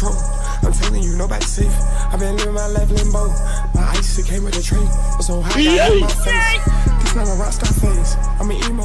control. I'm telling you, nobody safe. I've been living my life limbo. My ice, it came with a tray. I'm so high, got in my face. This not a rockstar phase. I'm an emo